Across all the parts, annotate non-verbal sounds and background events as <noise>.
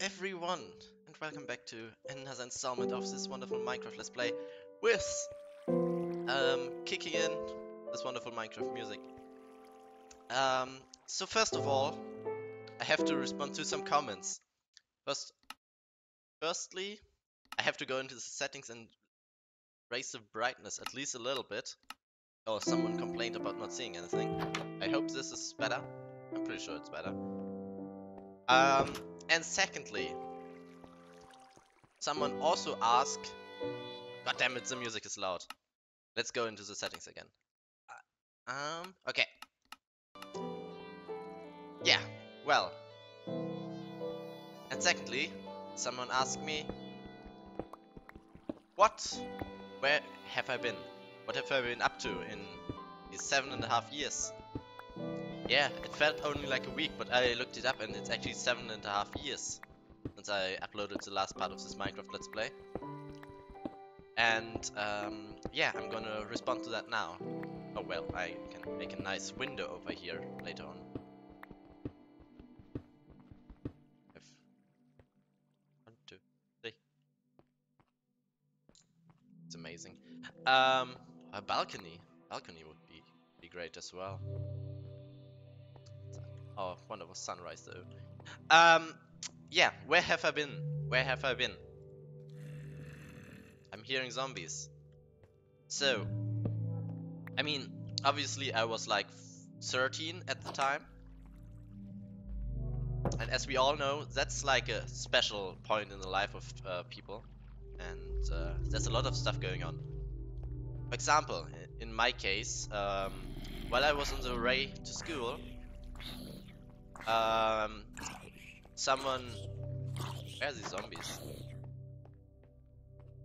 everyone, and welcome back to another installment of this wonderful Minecraft Let's Play with um, kicking in this wonderful Minecraft music. Um, so first of all, I have to respond to some comments. First, firstly, I have to go into the settings and raise the brightness at least a little bit. Oh, someone complained about not seeing anything. I hope this is better. I'm pretty sure it's better. Um, and secondly, someone also asked, God damn it, the music is loud. Let's go into the settings again. Uh, um, okay. Yeah, well. And secondly, someone asked me, what, where have I been? What have I been up to in these seven and a half years? Yeah, it felt only like a week, but I looked it up and it's actually seven and a half years since I uploaded the last part of this Minecraft Let's Play. And um, yeah, I'm gonna respond to that now. Oh well, I can make a nice window over here later on. One, two, three. It's amazing. Um, a balcony. Balcony would be be great as well. Oh, wonderful sunrise though. Um, yeah, where have I been? Where have I been? I'm hearing zombies. So, I mean, obviously I was like 13 at the time. And as we all know, that's like a special point in the life of uh, people. And uh, there's a lot of stuff going on. For example, in my case, um, while I was on the way to school, um, someone. Where are these zombies?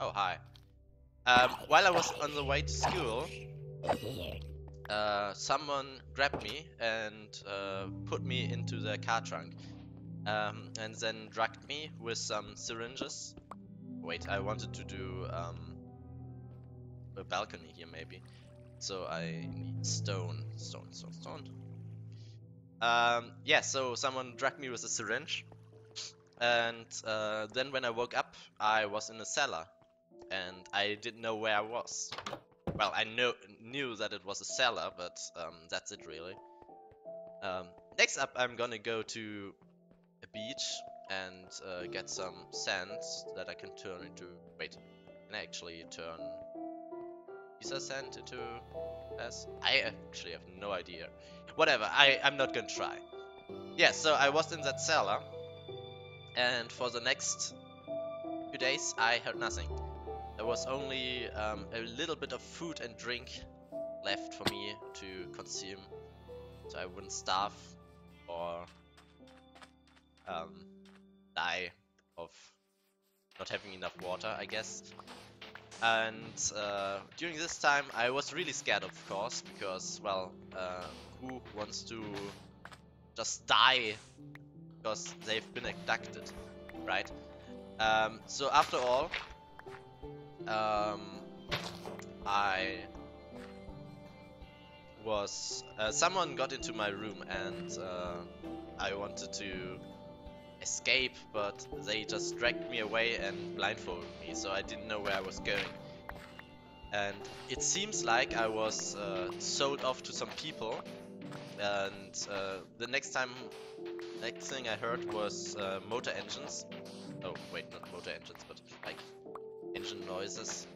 Oh, hi. Um, while I was on the way to school, uh, someone grabbed me and uh, put me into the car trunk. Um, and then drugged me with some syringes. Wait, I wanted to do um, a balcony here maybe. So I need stone, stone, stone, stone. Um, yeah, so someone dragged me with a syringe. And uh, then when I woke up, I was in a cellar. And I didn't know where I was. Well, I know, knew that it was a cellar, but um, that's it really. Um, next up, I'm gonna go to a beach and uh, get some sand that I can turn into... Wait, can I actually turn is sand into I actually have no idea. Whatever, I, I'm not gonna try. Yeah, so I was in that cellar, and for the next few days I heard nothing. There was only um, a little bit of food and drink left for me to consume, so I wouldn't starve or um, die of not having enough water, I guess. And uh, during this time I was really scared of course, because, well, uh, who wants to just die because they've been abducted, right? Um, so after all, um, I was... Uh, someone got into my room and uh, I wanted to escape, but they just dragged me away and blindfolded me, so I didn't know where I was going. And it seems like I was uh, sold off to some people, and uh, the next time, next thing I heard was uh, motor engines. Oh, wait, not motor engines, but like engine noises.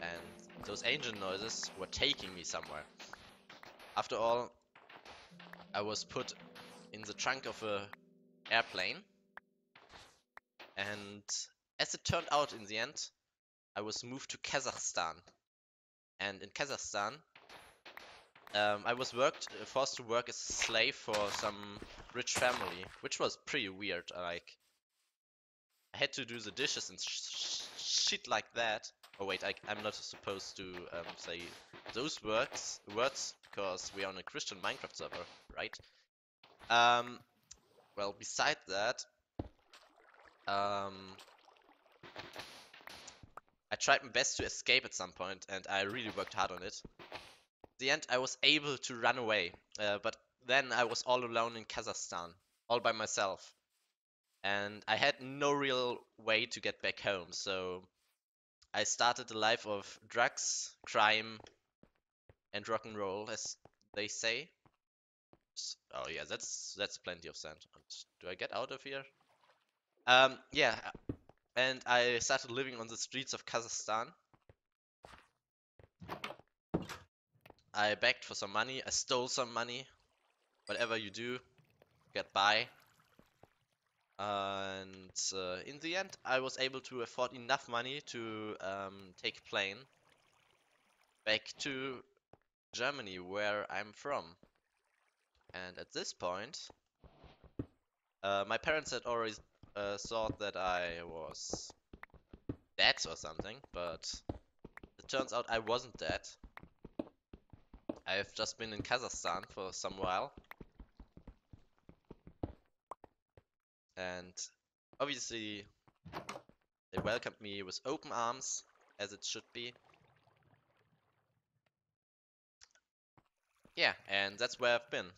And those engine noises were taking me somewhere. After all, I was put in the trunk of a airplane and as it turned out in the end, I was moved to Kazakhstan. And in Kazakhstan, um, I was worked uh, forced to work as a slave for some rich family, which was pretty weird. Like, I had to do the dishes and sh sh shit like that. Oh wait, I, am not supposed to um, say those words, words because we are on a Christian Minecraft server, right? Um, well, beside that, um, I tried my best to escape at some point, and I really worked hard on it. At the end, I was able to run away, uh, but then I was all alone in Kazakhstan, all by myself. and I had no real way to get back home. So I started a life of drugs, crime, and rock and roll, as they say. Oh yeah, that's that's plenty of sand. And Do I get out of here? Um, yeah, and I started living on the streets of Kazakhstan. I begged for some money. I stole some money. Whatever you do, get by. And uh, in the end, I was able to afford enough money to um, take a plane back to Germany, where I'm from. And at this point, uh, my parents had already uh, thought that I was dead or something, but it turns out I wasn't dead. I've just been in Kazakhstan for some while. And obviously, they welcomed me with open arms, as it should be. Yeah, and that's where I've been.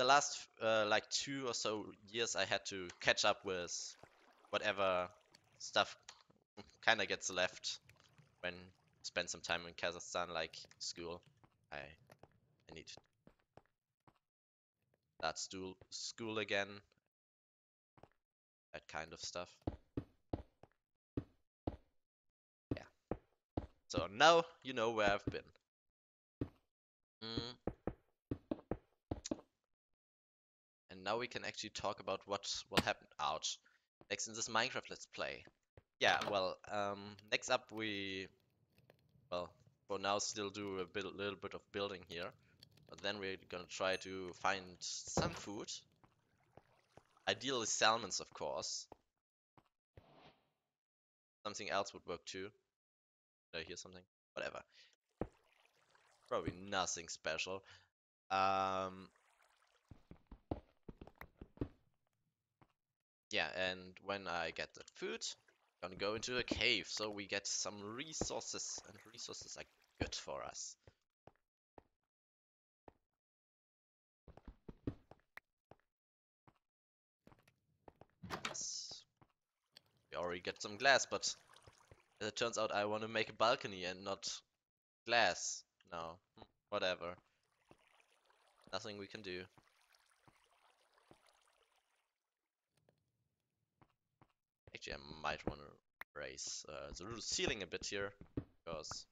The last, uh, like, two or so years, I had to catch up with whatever stuff kinda gets left when spend some time in Kazakhstan, like school. I I need to start school school again. That kind of stuff. Yeah. So now you know where I've been. Mm. And now we can actually talk about what will happen. Ouch. Next in this Minecraft Let's Play. Yeah, well, um, next up we well, for now still do a bit, little bit of building here. But then we're gonna try to find some food. Ideally salmons, of course. Something else would work too. Did I hear something? Whatever. Probably nothing special. Um, yeah, and when I get the food, I'm Gonna go into a cave so we get some resources, and resources are good for us. Yes. We already get some glass, but as it turns out I want to make a balcony and not glass. No, whatever. Nothing we can do. Actually, I might want to raise uh, the roof ceiling a bit here, because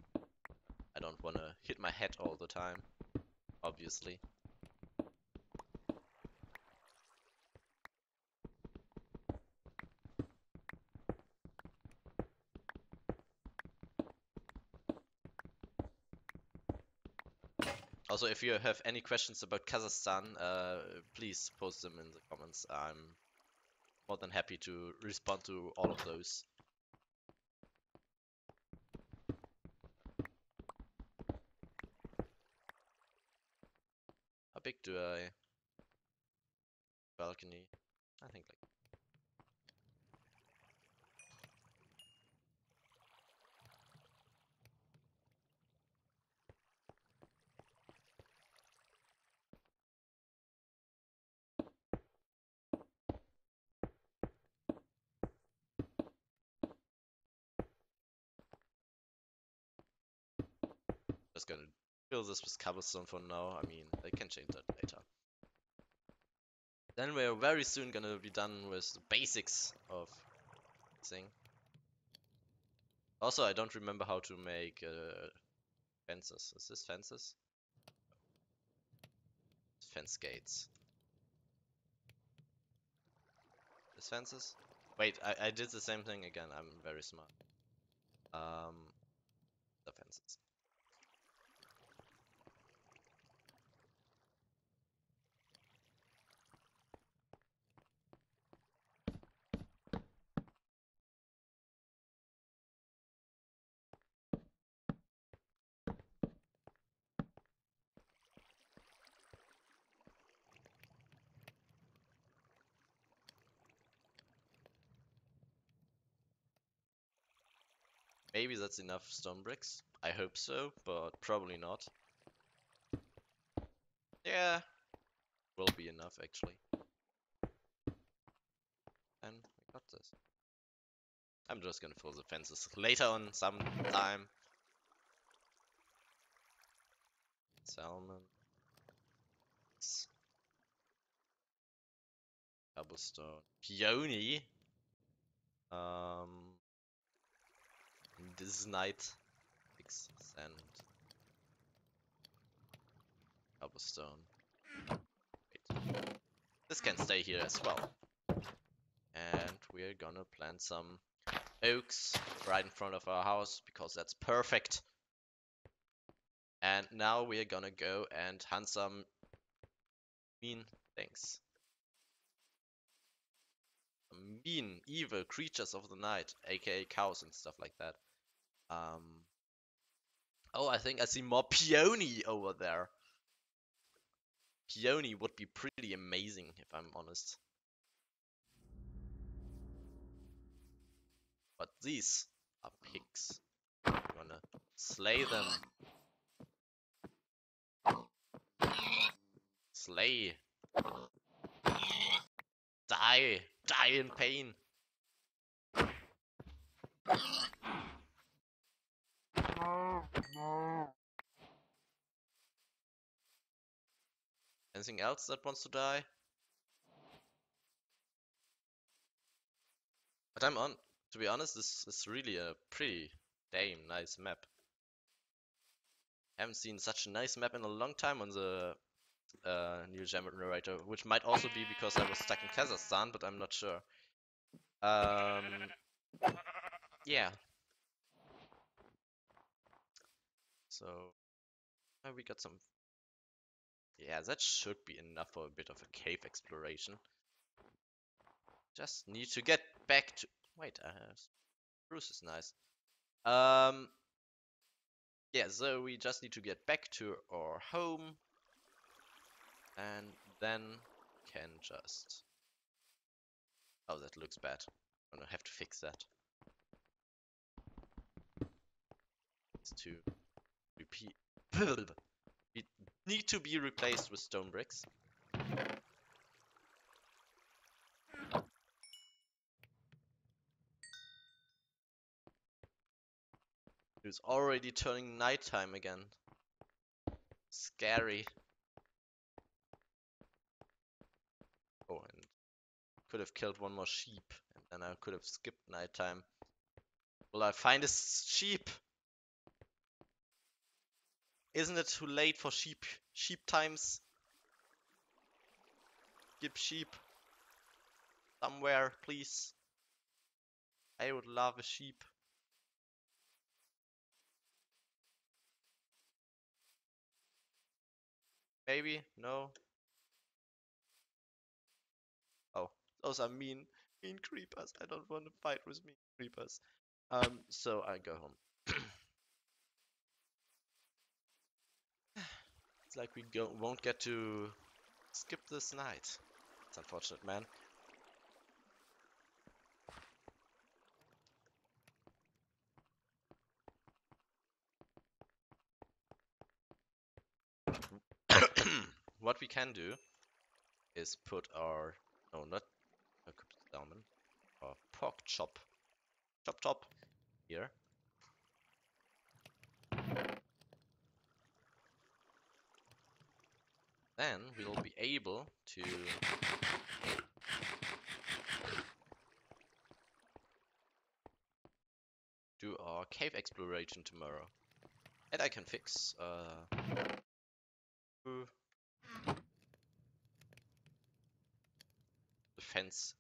I don't want to hit my head all the time, obviously. Also, if you have any questions about Kazakhstan, uh, please post them in the comments. I'm more than happy to respond to all of those. How big do I balcony? I think like gonna fill this with cobblestone for now. I mean, they can change that later. Then we're very soon gonna be done with the basics of thing. Also, I don't remember how to make uh, fences. Is this fences? Fence gates. This fences? Wait, I, I did the same thing again. I'm very smart. Um, the fences. Maybe that's enough stone bricks. I hope so, but probably not. Yeah, will be enough actually. And we got this. I'm just gonna fill the fences later on sometime. Salmon. Cobblestone. Peony. Um. This night. Fix sand. Cobblestone. Wait. This can stay here as well. And we're gonna plant some oaks right in front of our house because that's perfect. And now we're gonna go and hunt some mean things. Mean, evil creatures of the night, aka cows and stuff like that. Um. Oh, I think I see more <laughs> peony over there. Peony would be pretty amazing, if I'm honest. But these are pigs. I'm gonna slay them. Slay. Die. Die in pain. Anything else that wants to die? But I'm on. To be honest, this is really a pretty damn nice map. Haven't seen such a nice map in a long time on the uh, new narrator, which might also be because I was stuck in Kazakhstan, but I'm not sure. Um, yeah. So, uh, we got some yeah, that should be enough for a bit of a cave exploration. Just need to get back to... Wait, uh, Bruce is nice. Um, yeah, so we just need to get back to our home. And then can just... Oh, that looks bad. I'm gonna have to fix that. It's to repeat... it <laughs> need to be replaced with stone bricks. It's already turning nighttime again. Scary. Oh, and could have killed one more sheep, and then I could have skipped nighttime. Will I find a sheep? Isn't it too late for sheep sheep times? Skip sheep. Somewhere, please. I would love a sheep. Maybe? No? Those are mean, mean creepers. I don't want to fight with mean creepers. Um, so I go home. <clears throat> it's like we go won't get to skip this night. It's unfortunate, man. <coughs> what we can do is put our no not salmon or pork chop. Chop chop. Here. Then we'll be able to do our cave exploration tomorrow. And I can fix uh the fence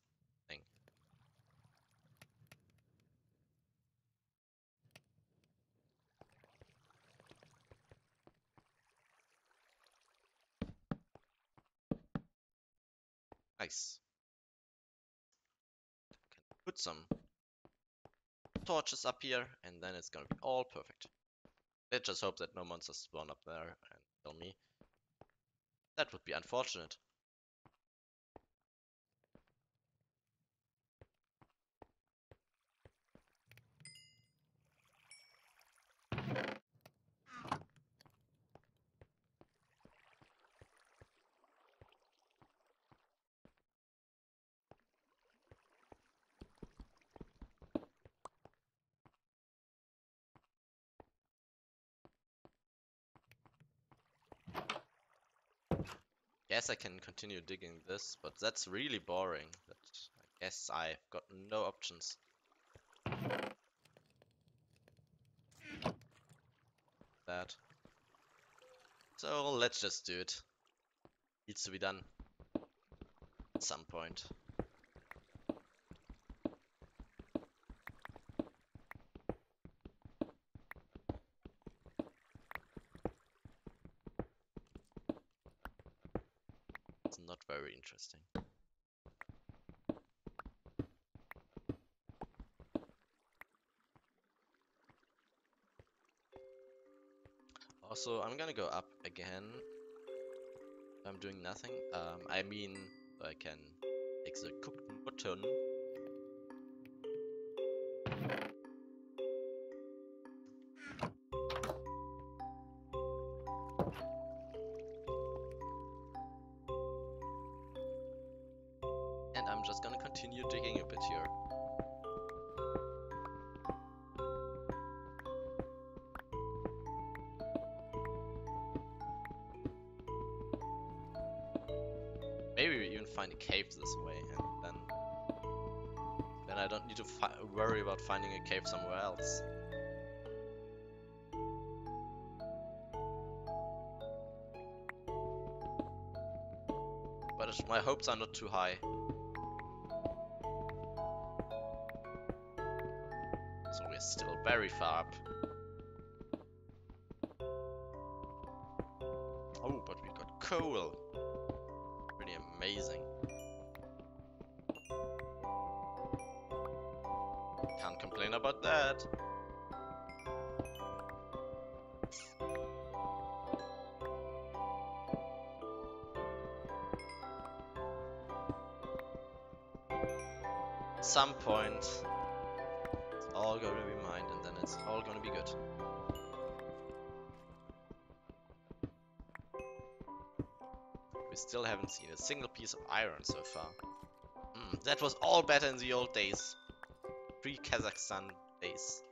Nice. Can put some torches up here and then it's gonna be all perfect. Let's just hope that no monsters spawn up there and kill me. That would be unfortunate. Yes, I can continue digging this, but that's really boring. But I guess I've got no options. That. So let's just do it. Needs to be done at some point. Not very interesting. Also, I'm gonna go up again. I'm doing nothing. Um, I mean, I can the cooked mutton. Just gonna continue digging a bit here. Maybe we even find a cave this way, and then then I don't need to worry about finding a cave somewhere else. But my hopes are not too high. Still very far. Oh, but we got coal. Pretty amazing. Can't complain about that. At some point, it's all gonna be mine, it's all gonna be good. We still haven't seen a single piece of iron so far. Mm, that was all better in the old days. Pre-Kazakhstan days.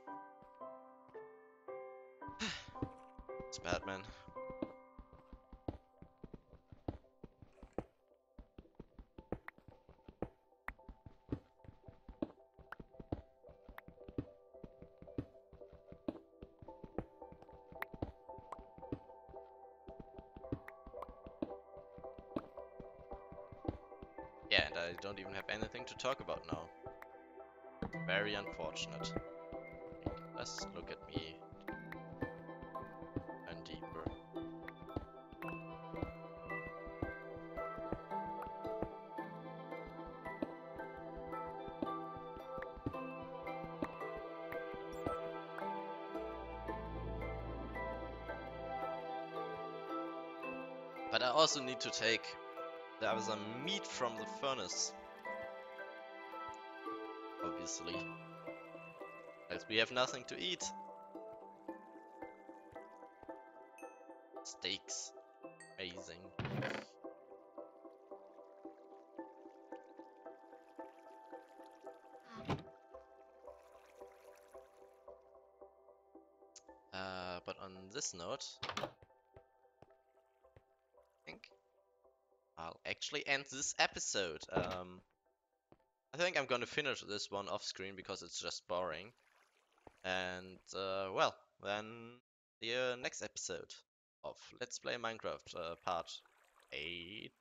<sighs> it's bad, man. Talk about now. Very unfortunate. Let's look at me. And deeper. But I also need to take there was some meat from the furnace. As we have nothing to eat. Steaks. Amazing. Uh, but on this note, I think I'll actually end this episode. Um, I think I'm gonna finish this one off screen because it's just boring. And, uh, well, then the uh, next episode of Let's Play Minecraft, uh, part 8.